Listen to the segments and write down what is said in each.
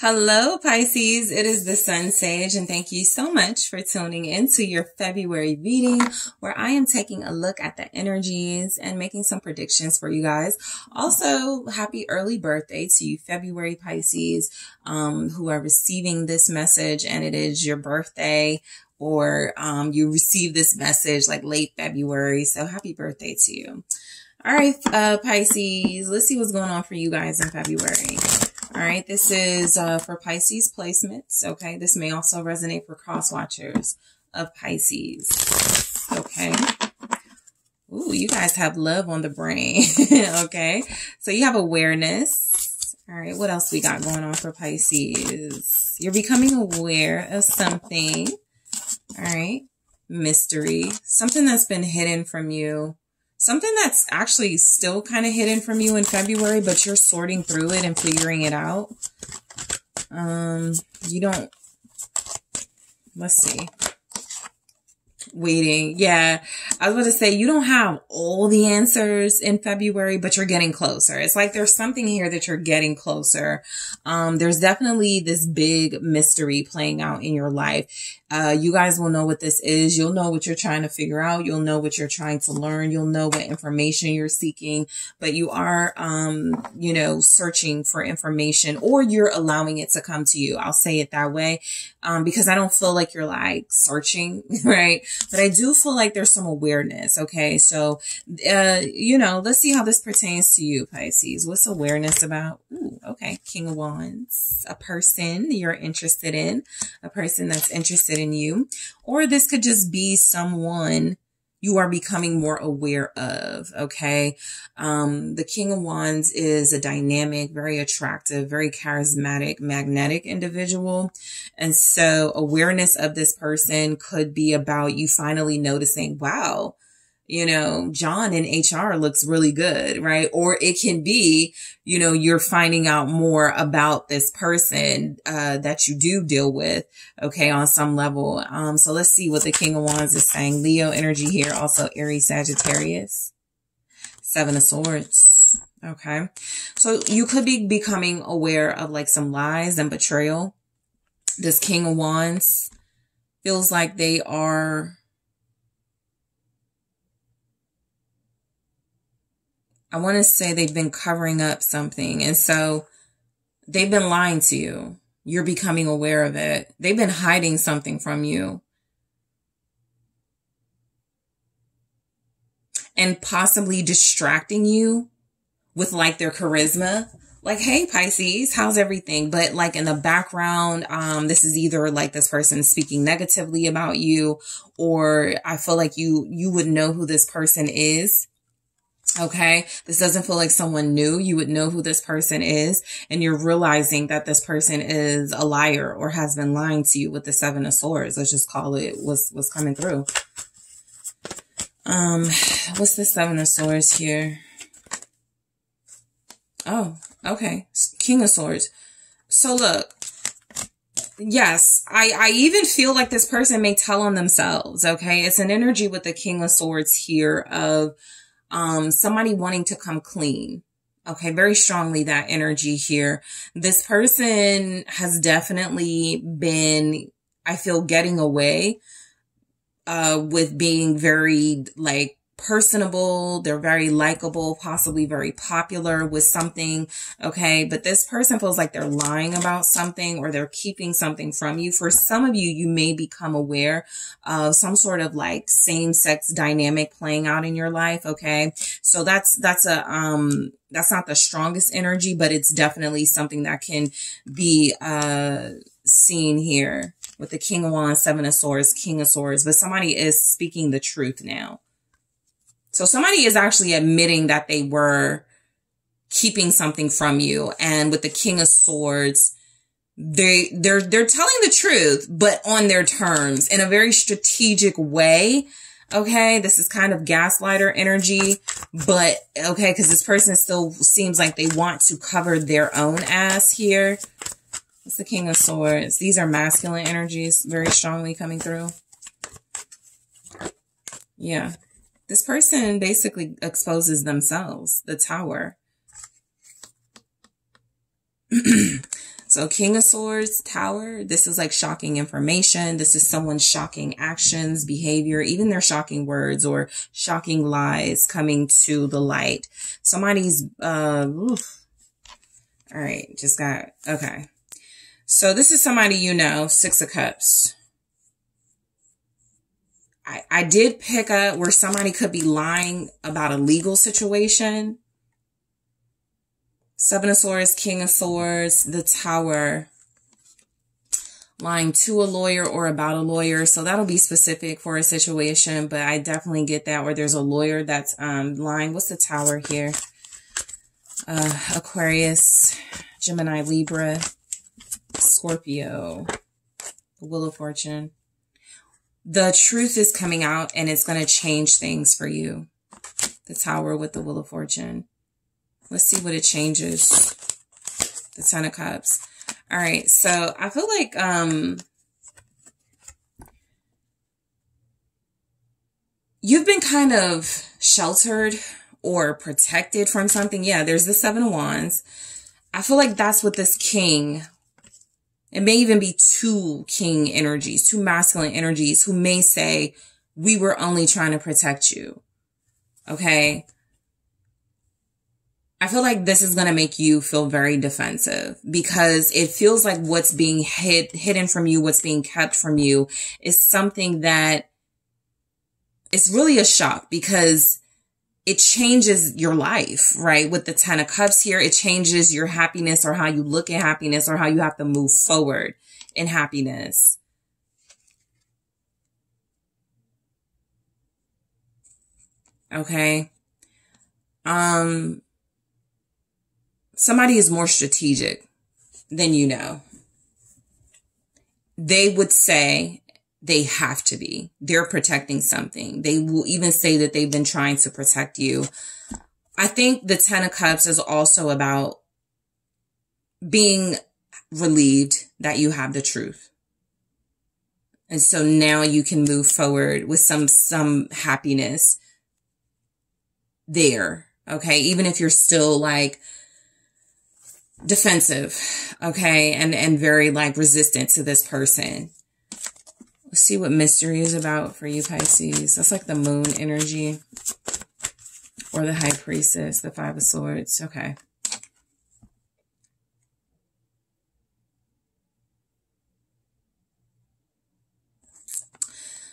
Hello, Pisces. It is the Sun Sage, and thank you so much for tuning into your February reading, where I am taking a look at the energies and making some predictions for you guys. Also, happy early birthday to you, February Pisces, um, who are receiving this message, and it is your birthday or um, you receive this message like late February. So happy birthday to you. All right, uh, Pisces, let's see what's going on for you guys in February. All right, this is uh, for Pisces placements. Okay, this may also resonate for cross watchers of Pisces. Okay. Ooh, you guys have love on the brain. okay, so you have awareness. All right, what else we got going on for Pisces? You're becoming aware of something. All right, mystery, something that's been hidden from you something that's actually still kind of hidden from you in February, but you're sorting through it and figuring it out. Um, you don't, let's see. Waiting. Yeah. I was going to say, you don't have all the answers in February, but you're getting closer. It's like there's something here that you're getting closer. Um, there's definitely this big mystery playing out in your life. Uh, you guys will know what this is. You'll know what you're trying to figure out. You'll know what you're trying to learn. You'll know what information you're seeking, but you are, um, you know, searching for information or you're allowing it to come to you. I'll say it that way. Um, because I don't feel like you're like searching, right? But I do feel like there's some awareness. Okay. So, uh, you know, let's see how this pertains to you, Pisces. What's awareness about? Ooh, okay. King of Wands, a person you're interested in, a person that's interested in you, or this could just be someone you are becoming more aware of. Okay. Um, the King of Wands is a dynamic, very attractive, very charismatic, magnetic individual. And so awareness of this person could be about you finally noticing, wow, you know, John in HR looks really good, right? Or it can be, you know, you're finding out more about this person, uh, that you do deal with. Okay. On some level. Um, so let's see what the King of Wands is saying. Leo energy here. Also Aries, Sagittarius, Seven of Swords. Okay. So you could be becoming aware of like some lies and betrayal. This King of Wands feels like they are I want to say they've been covering up something. And so they've been lying to you. You're becoming aware of it. They've been hiding something from you. And possibly distracting you with like their charisma. Like, hey, Pisces, how's everything? But like in the background, um, this is either like this person speaking negatively about you, or I feel like you, you would know who this person is Okay. This doesn't feel like someone new. You would know who this person is and you're realizing that this person is a liar or has been lying to you with the seven of swords. Let's just call it what's, what's coming through. Um, what's the seven of swords here? Oh, okay. King of swords. So look, yes, I, I even feel like this person may tell on themselves. Okay. It's an energy with the king of swords here of, um, somebody wanting to come clean. Okay, very strongly that energy here. This person has definitely been, I feel, getting away uh, with being very like personable. They're very likable, possibly very popular with something. Okay. But this person feels like they're lying about something or they're keeping something from you. For some of you, you may become aware of some sort of like same sex dynamic playing out in your life. Okay. So that's, that's a, um, that's not the strongest energy, but it's definitely something that can be, uh, seen here with the King of Wands, Seven of Swords, King of Swords, but somebody is speaking the truth now. So somebody is actually admitting that they were keeping something from you. And with the King of Swords, they, they're, they're telling the truth, but on their terms in a very strategic way. Okay. This is kind of gaslighter energy, but okay. Cause this person still seems like they want to cover their own ass here. It's the King of Swords. These are masculine energies very strongly coming through. Yeah. This person basically exposes themselves, the tower. so King of Swords, Tower, this is like shocking information. This is someone's shocking actions, behavior, even their shocking words or shocking lies coming to the light. Somebody's, uh, oof. all right, just got, okay. So this is somebody you know, Six of Cups. I, I did pick up where somebody could be lying about a legal situation Seven of Swords, King of Swords, the Tower, lying to a lawyer or about a lawyer. So that'll be specific for a situation, but I definitely get that where there's a lawyer that's um, lying. What's the Tower here? Uh, Aquarius, Gemini, Libra, Scorpio, the Wheel of Fortune. The truth is coming out and it's going to change things for you. The Tower with the Wheel of Fortune. Let's see what it changes. The Ten of Cups. All right. So I feel like, um, you've been kind of sheltered or protected from something. Yeah, there's the Seven of Wands. I feel like that's what this king, it may even be two king energies, two masculine energies who may say, we were only trying to protect you. Okay. I feel like this is going to make you feel very defensive because it feels like what's being hid, hidden from you, what's being kept from you is something that it's really a shock because it changes your life, right? With the 10 of cups here, it changes your happiness or how you look at happiness or how you have to move forward in happiness. Okay. Um, somebody is more strategic than you know. They would say they have to be. They're protecting something. They will even say that they've been trying to protect you. I think the Ten of Cups is also about being relieved that you have the truth. And so now you can move forward with some, some happiness there. Okay. Even if you're still like, defensive, okay, and and very like resistant to this person. Let's see what mystery is about for you, Pisces. That's like the moon energy or the high priestess, the five of swords. Okay.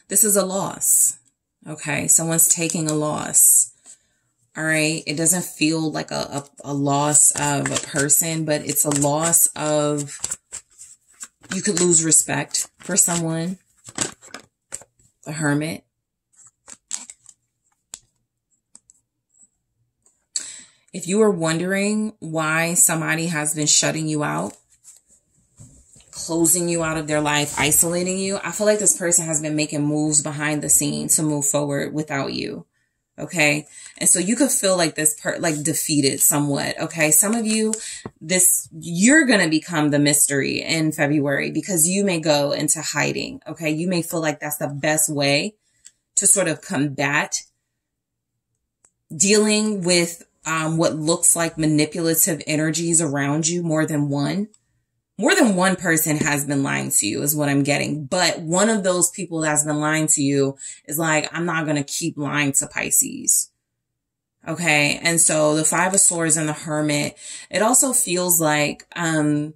This is a loss. Okay. Someone's taking a loss. All right. It doesn't feel like a, a, a, loss of a person, but it's a loss of, you could lose respect for someone. The hermit. If you are wondering why somebody has been shutting you out, closing you out of their life, isolating you, I feel like this person has been making moves behind the scenes to move forward without you. Okay. And so you could feel like this part, like defeated somewhat. Okay. Some of you, this, you're going to become the mystery in February because you may go into hiding. Okay. You may feel like that's the best way to sort of combat dealing with um, what looks like manipulative energies around you more than one more than one person has been lying to you is what I'm getting. But one of those people that's been lying to you is like, I'm not going to keep lying to Pisces. Okay. And so the five of swords and the hermit, it also feels like, um,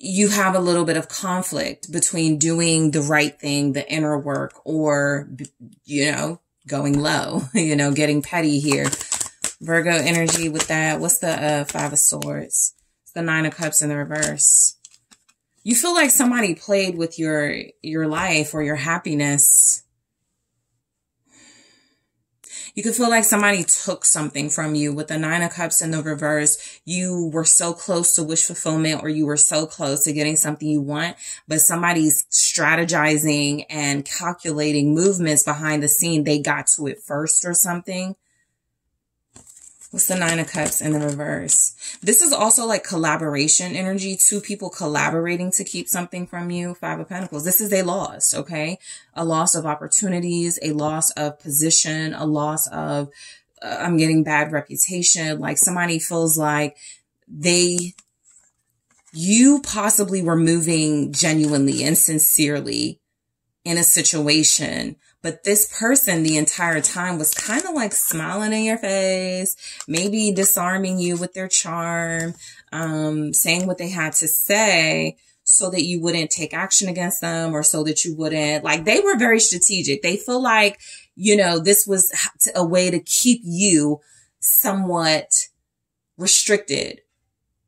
you have a little bit of conflict between doing the right thing, the inner work, or, you know, going low, you know, getting petty here. Virgo energy with that. What's the uh, five of swords? The nine of cups in the reverse. You feel like somebody played with your, your life or your happiness. You could feel like somebody took something from you with the nine of cups in the reverse. You were so close to wish fulfillment or you were so close to getting something you want, but somebody's strategizing and calculating movements behind the scene. They got to it first or something. What's the Nine of Cups in the reverse? This is also like collaboration energy. Two people collaborating to keep something from you. Five of Pentacles. This is a loss, okay? A loss of opportunities, a loss of position, a loss of, uh, I'm getting bad reputation. Like somebody feels like they you possibly were moving genuinely and sincerely in a situation, but this person the entire time was kind of like smiling in your face, maybe disarming you with their charm, um, saying what they had to say so that you wouldn't take action against them or so that you wouldn't like they were very strategic. They feel like, you know, this was a way to keep you somewhat restricted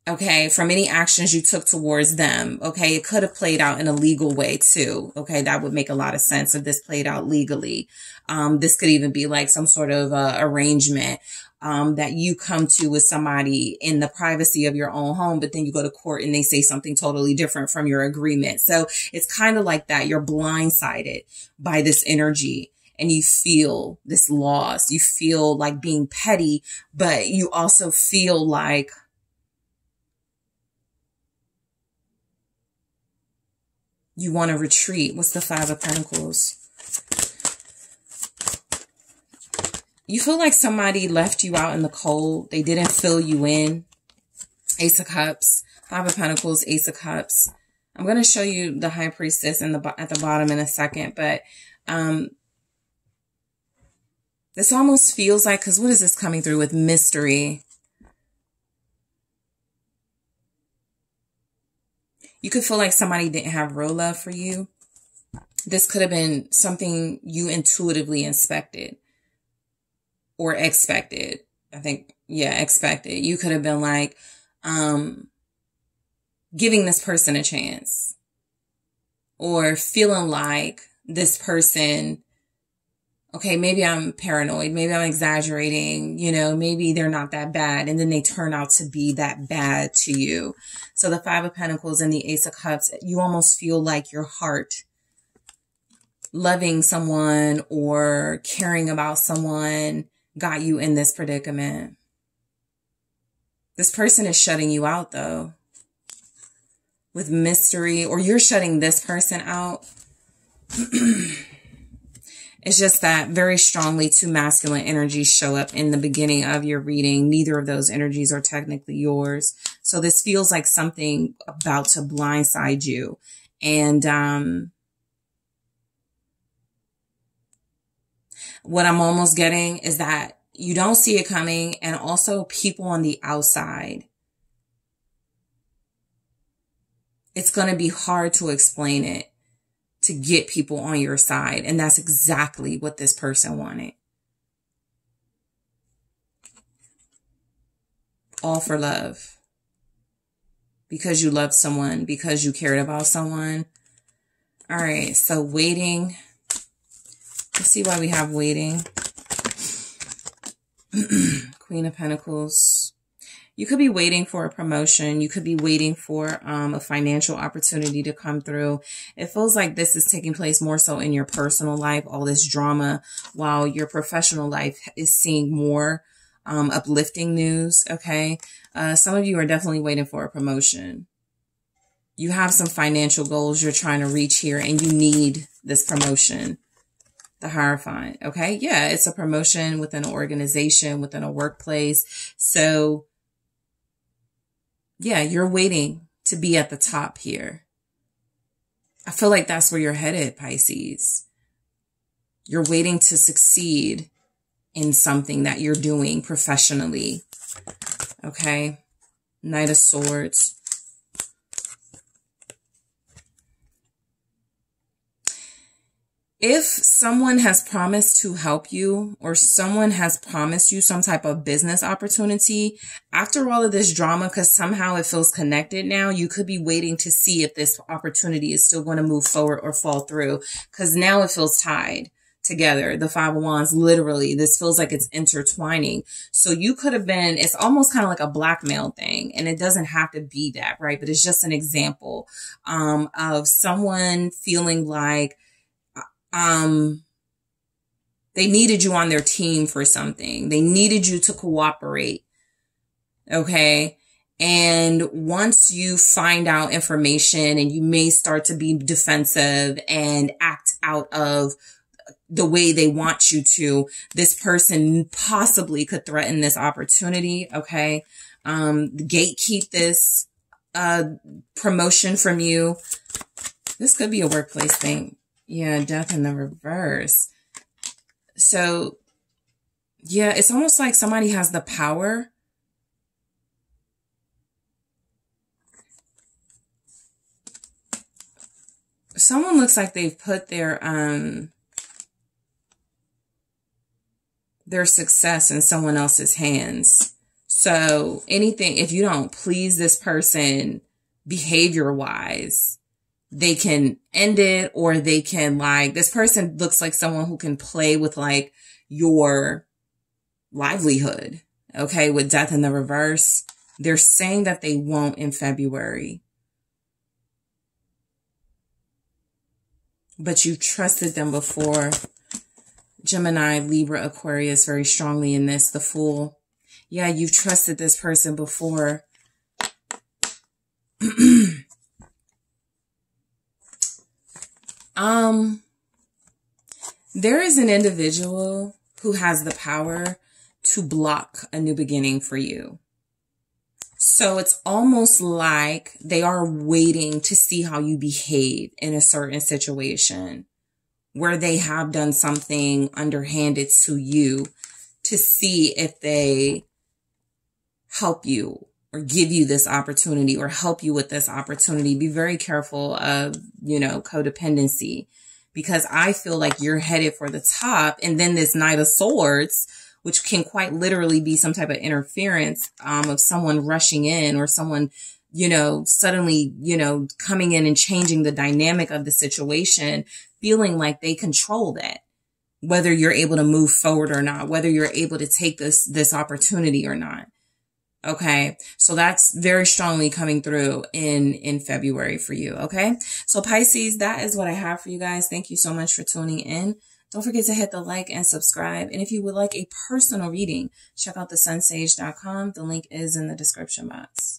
okay, from any actions you took towards them. Okay. It could have played out in a legal way too. Okay. That would make a lot of sense if this played out legally. Um, this could even be like some sort of uh, arrangement. Um, that you come to with somebody in the privacy of your own home, but then you go to court and they say something totally different from your agreement. So it's kind of like that. You're blindsided by this energy and you feel this loss. You feel like being petty, but you also feel like, you want to retreat. What's the Five of Pentacles? You feel like somebody left you out in the cold. They didn't fill you in. Ace of Cups, Five of Pentacles, Ace of Cups. I'm going to show you the High Priestess in the at the bottom in a second, but um, this almost feels like, because what is this coming through with mystery? You could feel like somebody didn't have real love for you. This could have been something you intuitively inspected or expected. I think, yeah, expected. You could have been like, um, giving this person a chance or feeling like this person okay, maybe I'm paranoid, maybe I'm exaggerating, you know, maybe they're not that bad. And then they turn out to be that bad to you. So the Five of Pentacles and the Ace of Cups, you almost feel like your heart loving someone or caring about someone got you in this predicament. This person is shutting you out though with mystery or you're shutting this person out. It's just that very strongly two masculine energies show up in the beginning of your reading. Neither of those energies are technically yours. So this feels like something about to blindside you. And, um, what I'm almost getting is that you don't see it coming and also people on the outside. It's going to be hard to explain it to get people on your side. And that's exactly what this person wanted. All for love. Because you loved someone, because you cared about someone. All right, so waiting. Let's see why we have waiting. Queen of Pentacles. You could be waiting for a promotion. You could be waiting for um, a financial opportunity to come through. It feels like this is taking place more so in your personal life, all this drama, while your professional life is seeing more um, uplifting news. Okay. Uh, some of you are definitely waiting for a promotion. You have some financial goals you're trying to reach here and you need this promotion the Hierophant. Okay. Yeah. It's a promotion within an organization, within a workplace. So yeah, you're waiting to be at the top here. I feel like that's where you're headed, Pisces. You're waiting to succeed in something that you're doing professionally. Okay. Knight of Swords. If someone has promised to help you or someone has promised you some type of business opportunity after all of this drama, because somehow it feels connected now, you could be waiting to see if this opportunity is still going to move forward or fall through. Cause now it feels tied together. The five of wands, literally, this feels like it's intertwining. So you could have been, it's almost kind of like a blackmail thing and it doesn't have to be that, right? But it's just an example, um, of someone feeling like, um, they needed you on their team for something. They needed you to cooperate. Okay. And once you find out information and you may start to be defensive and act out of the way they want you to, this person possibly could threaten this opportunity. Okay. Um, gatekeep this uh, promotion from you. This could be a workplace thing. Yeah, death in the reverse. So, yeah, it's almost like somebody has the power someone looks like they've put their um their success in someone else's hands. So anything, if you don't please this person behavior wise, they can end it or they can like, this person looks like someone who can play with like your livelihood. Okay. With death in the reverse, they're saying that they won't in February. but you trusted them before. Gemini, Libra, Aquarius very strongly in this, the Fool. Yeah, you've trusted this person before. um, there is an individual who has the power to block a new beginning for you. So it's almost like they are waiting to see how you behave in a certain situation where they have done something underhanded to you to see if they help you or give you this opportunity or help you with this opportunity. Be very careful of, you know, codependency because I feel like you're headed for the top. And then this Knight of Swords which can quite literally be some type of interference um, of someone rushing in or someone, you know, suddenly, you know, coming in and changing the dynamic of the situation, feeling like they control that whether you're able to move forward or not, whether you're able to take this, this opportunity or not. Okay. So that's very strongly coming through in, in February for you. Okay. So Pisces, that is what I have for you guys. Thank you so much for tuning in. Don't forget to hit the like and subscribe. And if you would like a personal reading, check out the sunsage.com. The link is in the description box.